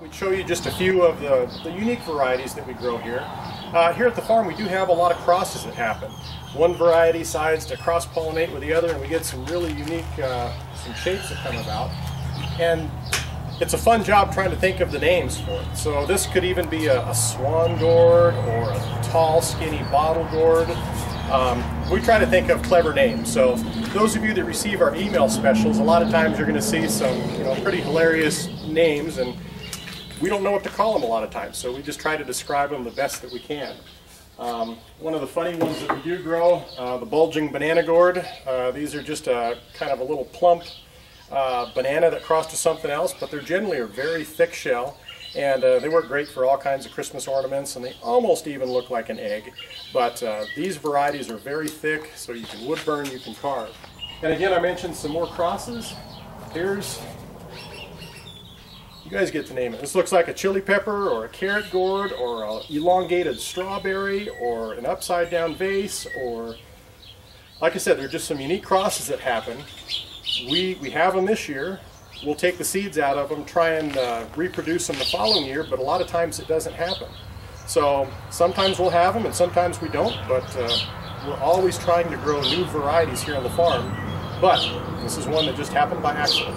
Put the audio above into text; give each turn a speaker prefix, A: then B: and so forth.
A: We'd show you just a few of the, the unique varieties that we grow here. Uh, here at the farm we do have a lot of crosses that happen. One variety decides to cross-pollinate with the other and we get some really unique uh, some shapes that come about. And it's a fun job trying to think of the names for it. So this could even be a, a swan gourd or a tall skinny bottle gourd. Um, we try to think of clever names. So those of you that receive our email specials, a lot of times you're going to see some you know pretty hilarious names and we don't know what to call them a lot of times, so we just try to describe them the best that we can. Um, one of the funny ones that we do grow, uh, the bulging banana gourd. Uh, these are just a kind of a little plump uh, banana that crossed to something else, but they're generally a very thick shell, and uh, they work great for all kinds of Christmas ornaments, and they almost even look like an egg. But uh, these varieties are very thick, so you can wood burn, you can carve. And again, I mentioned some more crosses. Here's you guys get to name it. This looks like a chili pepper or a carrot gourd or an elongated strawberry or an upside down vase or like I said, there are just some unique crosses that happen. We, we have them this year. We'll take the seeds out of them, try and uh, reproduce them the following year, but a lot of times it doesn't happen. So sometimes we'll have them and sometimes we don't, but uh, we're always trying to grow new varieties here on the farm. But this is one that just happened by accident.